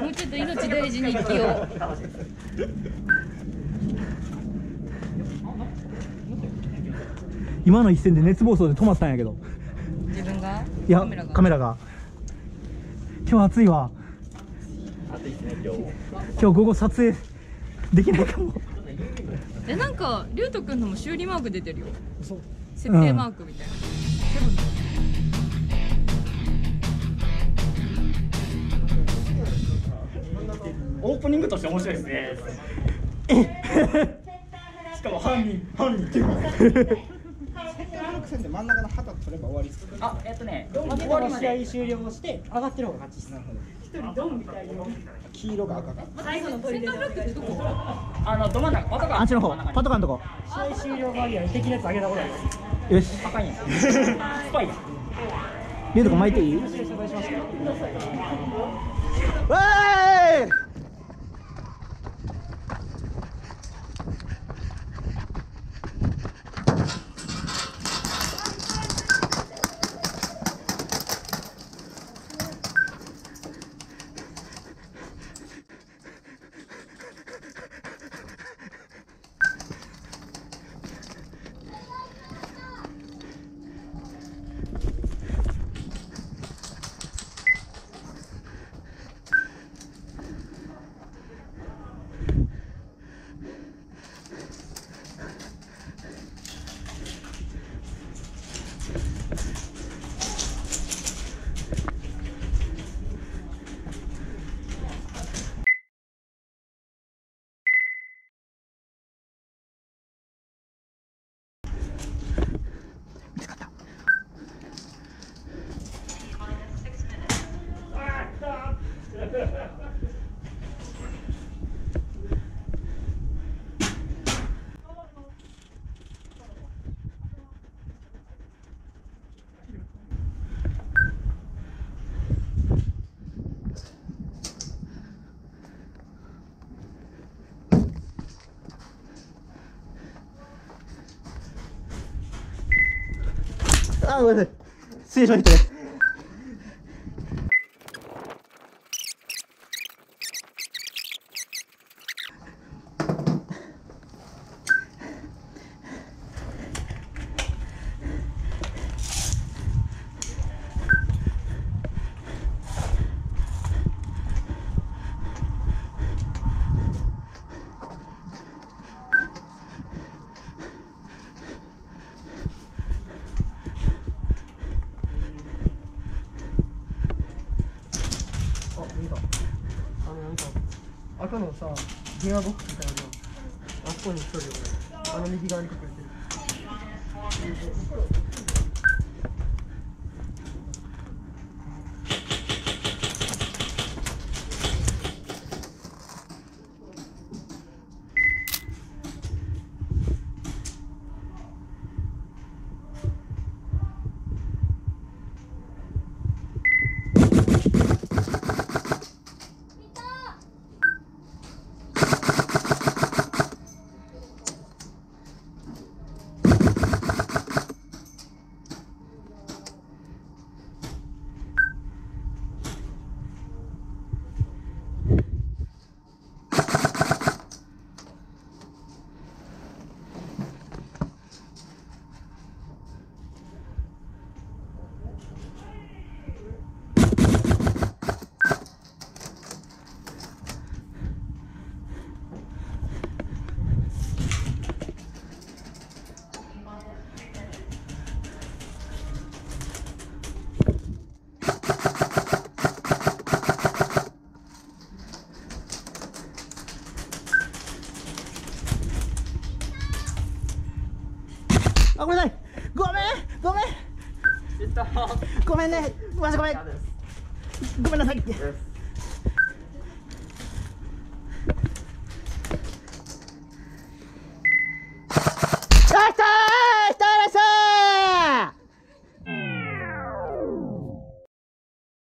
もうちょっと命大事に生きよう。今の一戦で熱暴走で止まったんやけど。自分が？いやカメラが？今日暑いわ。今日午後撮影できないかも。えなんかりゅうとくんのも修理マーク出てるよ。設定マークみたいな、オープニングとして面白いですね。しかも犯人犯人っていう線で真ん中の旗取れば終わりですあえっとねまず終わりま試合で終了して上がってる方が勝ちです。なるほど。一人ドンみたいに黄色が赤が最後の取り出しってどこあのど真ん中パトカーあっちの方。パトカーのとこ。試合終了後には敵のやつ上げたことあります。よし。あかんやん。スパイやリュウとこ巻いていい？わーいあごめんなさい。失礼しましたねあ見たあのなんか赤のさ電話ボックスみたいなのあそこに一人であの右側に隠れてる。あごめん。なさいごめんごめんごめん。ねごめんごめんなさい